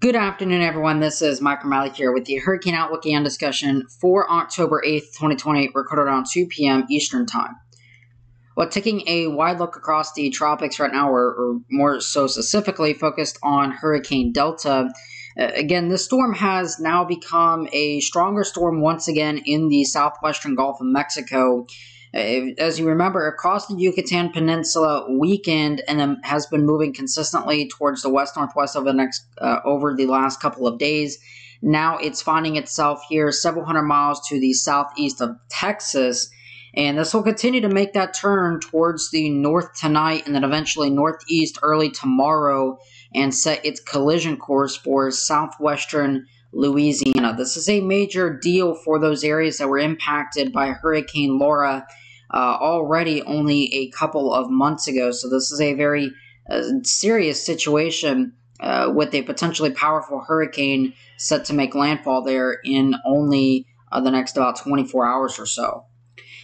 Good afternoon, everyone. This is Mike O'Malley here with the Hurricane Outlook and discussion for October 8th, 2020, recorded around 2 p.m. Eastern Time. Well, taking a wide look across the tropics right now, or, or more so specifically focused on Hurricane Delta, uh, again, this storm has now become a stronger storm once again in the southwestern Gulf of Mexico. As you remember, across the Yucatan Peninsula weakened and has been moving consistently towards the west northwest over the next uh, over the last couple of days. Now it's finding itself here several hundred miles to the southeast of Texas. And this will continue to make that turn towards the north tonight and then eventually northeast early tomorrow and set its collision course for southwestern Louisiana. This is a major deal for those areas that were impacted by Hurricane Laura uh, already only a couple of months ago. So this is a very uh, serious situation uh, with a potentially powerful hurricane set to make landfall there in only uh, the next about 24 hours or so.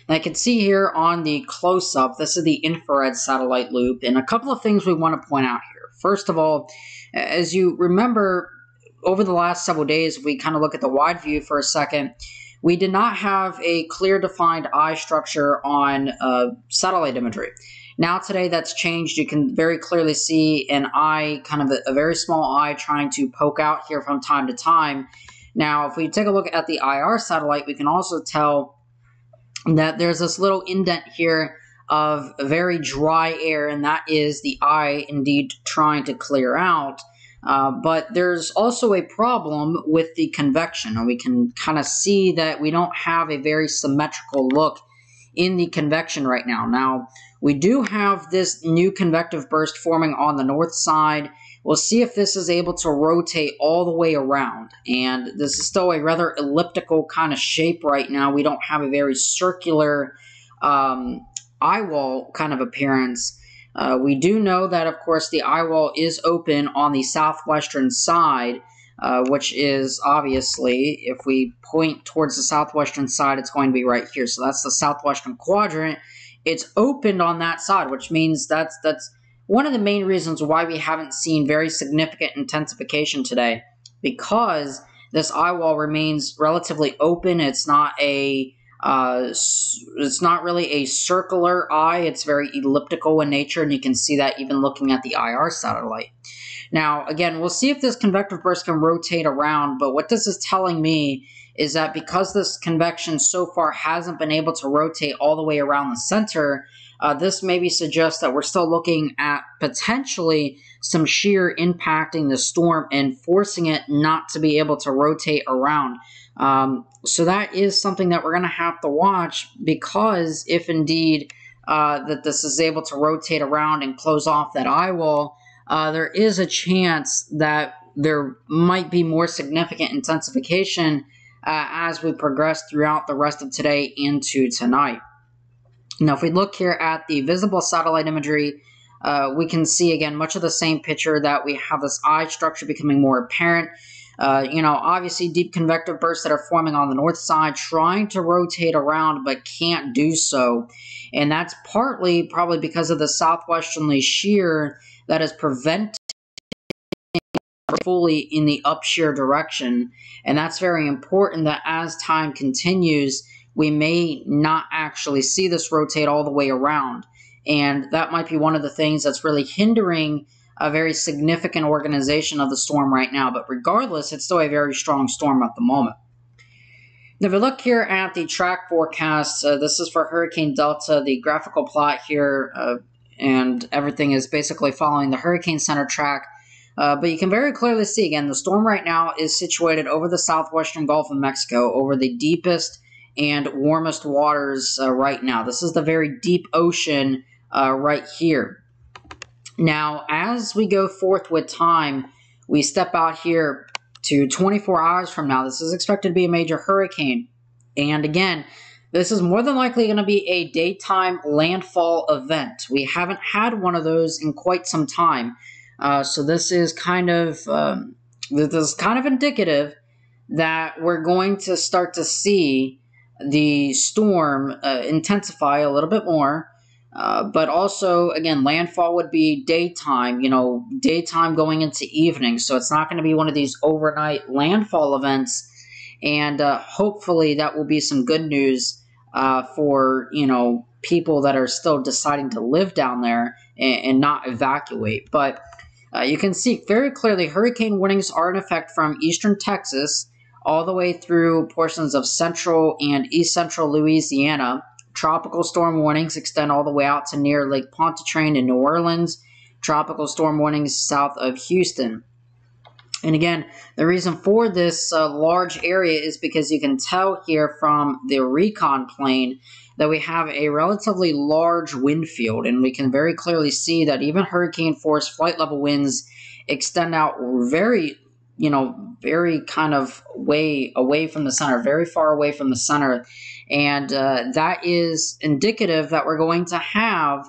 And I can see here on the close up, this is the infrared satellite loop, and a couple of things we want to point out here. First of all, as you remember, over the last several days, we kind of look at the wide view for a second. We did not have a clear defined eye structure on uh, satellite imagery. Now, today that's changed. You can very clearly see an eye, kind of a, a very small eye, trying to poke out here from time to time. Now, if we take a look at the IR satellite, we can also tell that there's this little indent here of very dry air, and that is the eye indeed trying to clear out. Uh, but there's also a problem with the convection, and we can kind of see that we don't have a very symmetrical look in the convection right now. Now, we do have this new convective burst forming on the north side. We'll see if this is able to rotate all the way around. And this is still a rather elliptical kind of shape right now. We don't have a very circular um, eye wall kind of appearance. Uh, we do know that, of course, the eye wall is open on the southwestern side, uh, which is obviously, if we point towards the southwestern side, it's going to be right here. So that's the southwestern quadrant. It's opened on that side, which means that's that's one of the main reasons why we haven't seen very significant intensification today, because this eye wall remains relatively open. It's not a uh, it's not really a circular eye, it's very elliptical in nature, and you can see that even looking at the IR satellite. Now, again, we'll see if this convective burst can rotate around, but what this is telling me is that because this convection so far hasn't been able to rotate all the way around the center, uh, this maybe suggests that we're still looking at potentially some shear impacting the storm and forcing it not to be able to rotate around. Um, so that is something that we're going to have to watch because if indeed uh, that this is able to rotate around and close off that eye wall, uh, there is a chance that there might be more significant intensification uh, as we progress throughout the rest of today into tonight. Now, if we look here at the visible satellite imagery, uh, we can see again much of the same picture that we have this eye structure becoming more apparent. Uh, you know, obviously deep convective bursts that are forming on the north side, trying to rotate around but can't do so. And that's partly probably because of the southwesterly shear that is preventing fully in the up shear direction. And that's very important that as time continues, we may not actually see this rotate all the way around. And that might be one of the things that's really hindering a very significant organization of the storm right now. But regardless, it's still a very strong storm at the moment. Now, if we look here at the track forecast, uh, this is for Hurricane Delta, the graphical plot here, uh, and everything is basically following the Hurricane Center track. Uh, but you can very clearly see, again, the storm right now is situated over the southwestern Gulf of Mexico, over the deepest and warmest waters uh, right now. This is the very deep ocean uh, right here. Now, as we go forth with time, we step out here to 24 hours from now. This is expected to be a major hurricane. And again, this is more than likely going to be a daytime landfall event. We haven't had one of those in quite some time. Uh, so this is kind of um, this is kind of indicative that we're going to start to see the storm uh, intensify a little bit more Uh, but also, again, landfall would be daytime, you know, daytime going into evening. So it's not going to be one of these overnight landfall events. And uh, hopefully that will be some good news uh, for, you know, people that are still deciding to live down there and, and not evacuate. But uh, you can see very clearly hurricane warnings are in effect from eastern Texas all the way through portions of central and east central Louisiana. Tropical storm warnings extend all the way out to near Lake Pontchartrain in New Orleans. Tropical storm warnings south of Houston. And again, the reason for this uh, large area is because you can tell here from the recon plane that we have a relatively large wind field, and we can very clearly see that even hurricane force flight level winds extend out very, you know, very kind of way away from the center, very far away from the center. And uh, that is indicative that we're going to have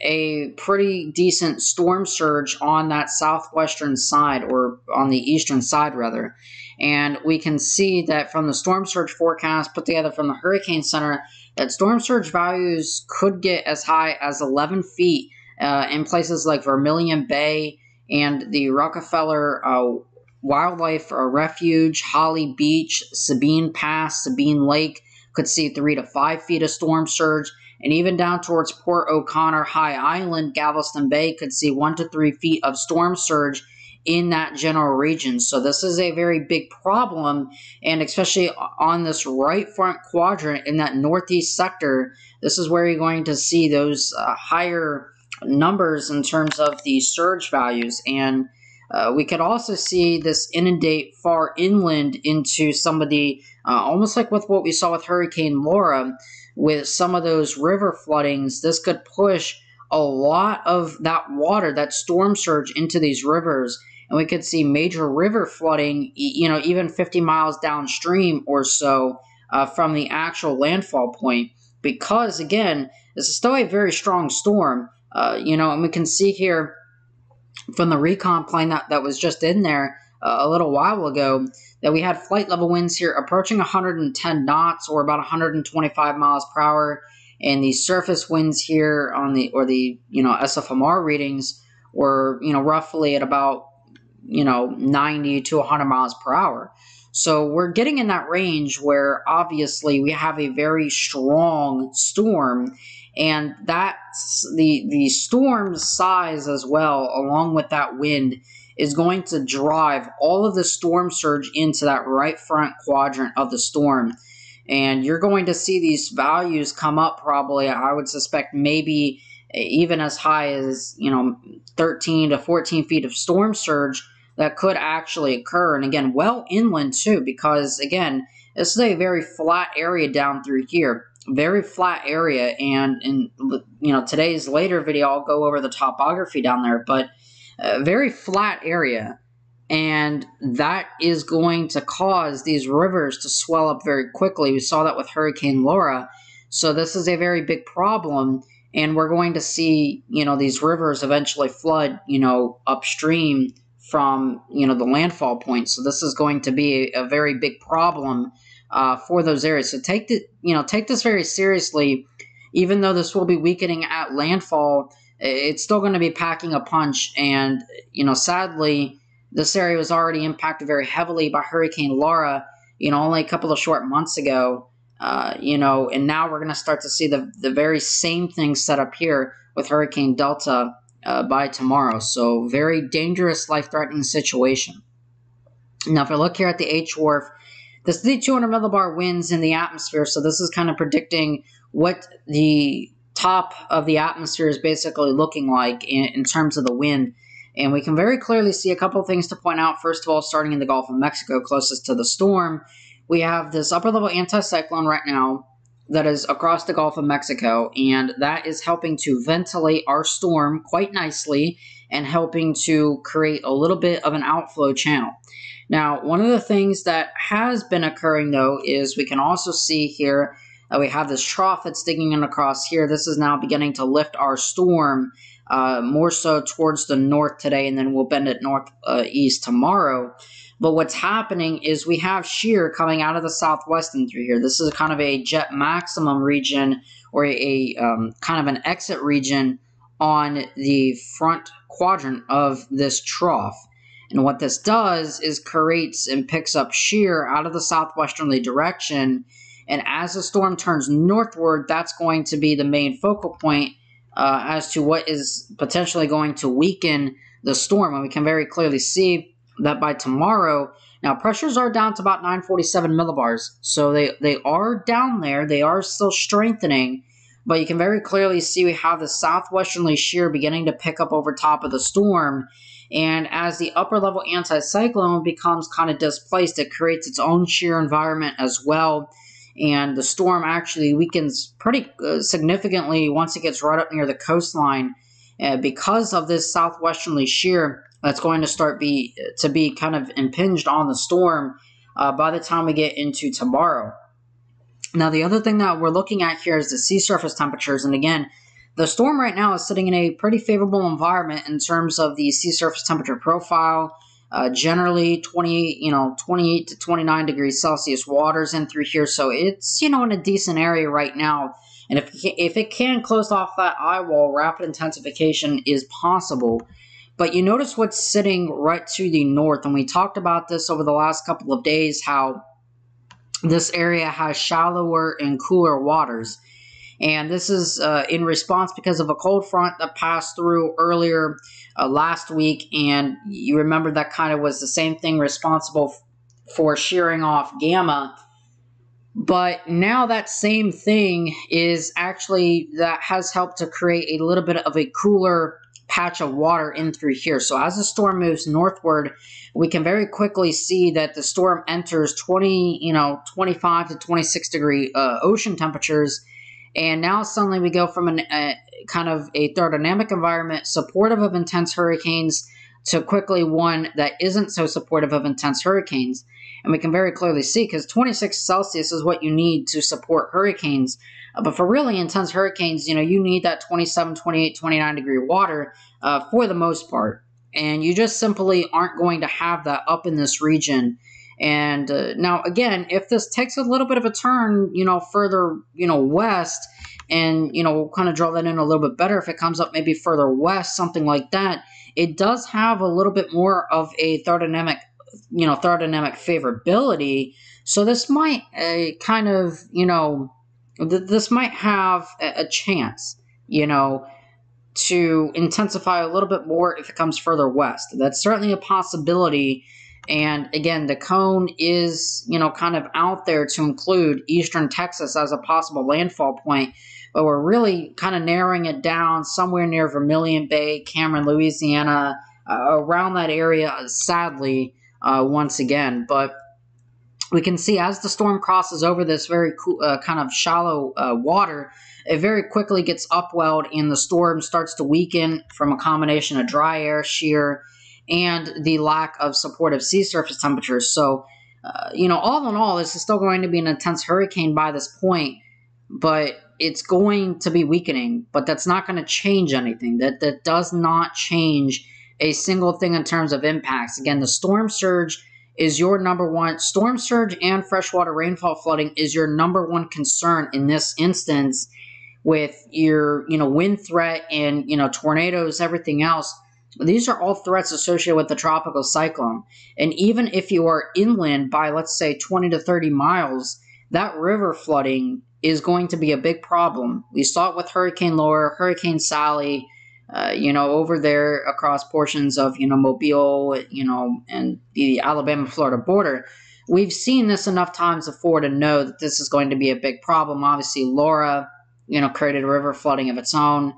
a pretty decent storm surge on that southwestern side, or on the eastern side, rather. And we can see that from the storm surge forecast put together from the Hurricane Center, that storm surge values could get as high as 11 feet uh, in places like Vermilion Bay and the Rockefeller uh, Wildlife Refuge, Holly Beach, Sabine Pass, Sabine Lake could see 3 to 5 feet of storm surge. And even down towards Port O'Connor High Island, Galveston Bay could see 1 to 3 feet of storm surge in that general region. So this is a very big problem, and especially on this right front quadrant in that northeast sector, this is where you're going to see those uh, higher numbers in terms of the surge values. And uh, we could also see this inundate far inland into some of the, uh, almost like with what we saw with Hurricane Laura, with some of those river floodings, this could push a lot of that water, that storm surge into these rivers and we could see major river flooding, you know, even 50 miles downstream or so uh, from the actual landfall point. Because again, this is still a very strong storm, uh, you know, and we can see here from the recon plane that, that was just in there uh, a little while ago that we had flight level winds here approaching 110 knots or about 125 miles per hour and the surface winds here on the or the you know SFMR readings were you know roughly at about you know, 90 to 100 miles per hour. So we're getting in that range where obviously we have a very strong storm and that's the the storm size as well along with that wind is going to drive all of the storm surge into that right front quadrant of the storm and you're going to see these values come up probably i would suspect maybe even as high as you know 13 to 14 feet of storm surge that could actually occur. And again, well inland too, because again, this is a very flat area down through here. Very flat area, and in you know today's later video, I'll go over the topography down there, but a very flat area, and that is going to cause these rivers to swell up very quickly. We saw that with Hurricane Laura, so this is a very big problem, and we're going to see you know these rivers eventually flood you know upstream from you know the landfall point. So this is going to be a, a very big problem uh, for those areas. So take the you know take this very seriously. Even though this will be weakening at landfall, it's still going to be packing a punch. And you know, sadly, this area was already impacted very heavily by Hurricane Laura. You know, only a couple of short months ago. Uh, you know, and now we're going to start to see the the very same thing set up here with Hurricane Delta uh, by tomorrow. So, very dangerous, life threatening situation. Now, if I look here at the HWRF, this is the 200 millibar winds in the atmosphere. So, this is kind of predicting what the top of the atmosphere is basically looking like in, in terms of the wind. And we can very clearly see a couple things to point out. First of all, starting in the Gulf of Mexico, closest to the storm, we have this upper level anticyclone right now that is across the Gulf of Mexico, and that is helping to ventilate our storm quite nicely and helping to create a little bit of an outflow channel. Now, one of the things that has been occurring though is we can also see here that we have this trough that's digging in across here. This is now beginning to lift our storm uh, more so towards the north today, and then we'll bend it northeast uh, tomorrow. But what's happening is we have shear coming out of the southwest and through here. This is kind of a jet maximum region or a, a um, kind of an exit region on the front quadrant of this trough. And what this does is creates and picks up shear out of the southwesterly direction. And as the storm turns northward, that's going to be the main focal point uh, as to what is potentially going to weaken the storm. And we can very clearly see that by tomorrow, now pressures are down to about 947 millibars. So they, they are down there. They are still strengthening. But you can very clearly see we have the southwesterly shear beginning to pick up over top of the storm. And as the upper level anticyclone becomes kind of displaced, it creates its own shear environment as well. And the storm actually weakens pretty uh, significantly once it gets right up near the coastline. Uh, because of this southwesterly shear that's going to start be to be kind of impinged on the storm uh, by the time we get into tomorrow. Now, the other thing that we're looking at here is the sea surface temperatures, and again, the storm right now is sitting in a pretty favorable environment in terms of the sea surface temperature profile. Uh, generally, 20, you know, 28 to 29 degrees Celsius waters in through here, so it's, you know, in a decent area right now. And if, if it can close off that eye wall, rapid intensification is possible. But you notice what's sitting right to the north, and we talked about this over the last couple of days, how this area has shallower and cooler waters. And this is uh, in response because of a cold front that passed through earlier uh, last week. And you remember that kind of was the same thing responsible for shearing off gamma. But now that same thing is actually that has helped to create a little bit of a cooler patch of water in through here. So as the storm moves northward, we can very quickly see that the storm enters 20, you know, 25 to 26 degree uh, ocean temperatures and now suddenly we go from a uh, kind of a thermodynamic environment supportive of intense hurricanes to quickly one that isn't so supportive of intense hurricanes. And we can very clearly see because 26 Celsius is what you need to support hurricanes. Uh, but for really intense hurricanes, you know, you need that 27, 28, 29 degree water uh, for the most part. And you just simply aren't going to have that up in this region and uh, now, again, if this takes a little bit of a turn, you know, further, you know, west, and, you know, we'll kind of draw that in a little bit better if it comes up maybe further west, something like that, it does have a little bit more of a thermodynamic, you know, thermodynamic favorability. So this might uh, kind of, you know, th- this might have a, a chance, you know, to intensify a little bit more if it comes further west. That's certainly a possibility and again, the cone is, you know, kind of out there to include eastern Texas as a possible landfall point, but we're really kind of narrowing it down somewhere near Vermilion Bay, Cameron, Louisiana, uh, around that area, sadly, uh, once again. But we can see as the storm crosses over this very cool, uh, kind of shallow uh, water, it very quickly gets upwelled and the storm starts to weaken from a combination of dry air, shear, and the lack of supportive sea surface temperatures. So, uh, you know, all in all, this is still going to be an intense hurricane by this point, but it's going to be weakening. But that's not going to change anything. That that does not change a single thing in terms of impacts. Again, the storm surge is your number one storm surge and freshwater rainfall flooding is your number one concern in this instance with your you know wind threat and you know tornadoes everything else these are all threats associated with the tropical cyclone. And even if you are inland by, let's say, 20 to 30 miles, that river flooding is going to be a big problem. We saw it with Hurricane Laura, Hurricane Sally, uh, you know, over there across portions of, you know, Mobile, you know, and the Alabama Florida border. We've seen this enough times before to know that this is going to be a big problem. Obviously, Laura, you know, created a river flooding of its own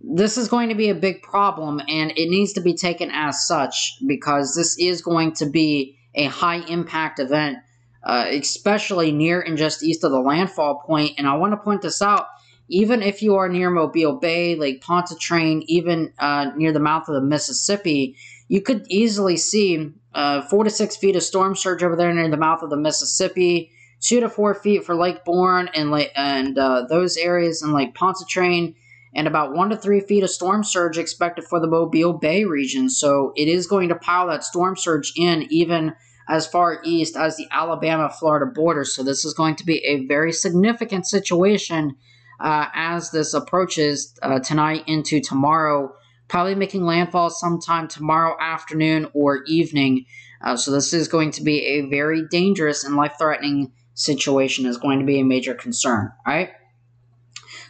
this is going to be a big problem and it needs to be taken as such because this is going to be a high impact event, uh, especially near and just east of the landfall point. And I want to point this out even if you are near Mobile Bay, Lake Pontchartrain, even uh, near the mouth of the Mississippi, you could easily see uh, four to six feet of storm surge over there near the mouth of the Mississippi, two to four feet for Lake Borgne and, and uh, those areas in Lake Pontchartrain and about one to three feet of storm surge expected for the Mobile Bay region. So it is going to pile that storm surge in even as far east as the Alabama Florida border. So this is going to be a very significant situation uh, as this approaches uh, tonight into tomorrow. Probably making landfall sometime tomorrow afternoon or evening. Uh, so this is going to be a very dangerous and life-threatening situation. Is going to be a major concern. All right.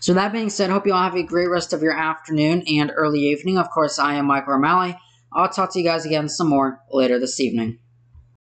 So that being said, hope you all have a great rest of your afternoon and early evening. Of course, I am Michael O'Malley. I'll talk to you guys again some more later this evening.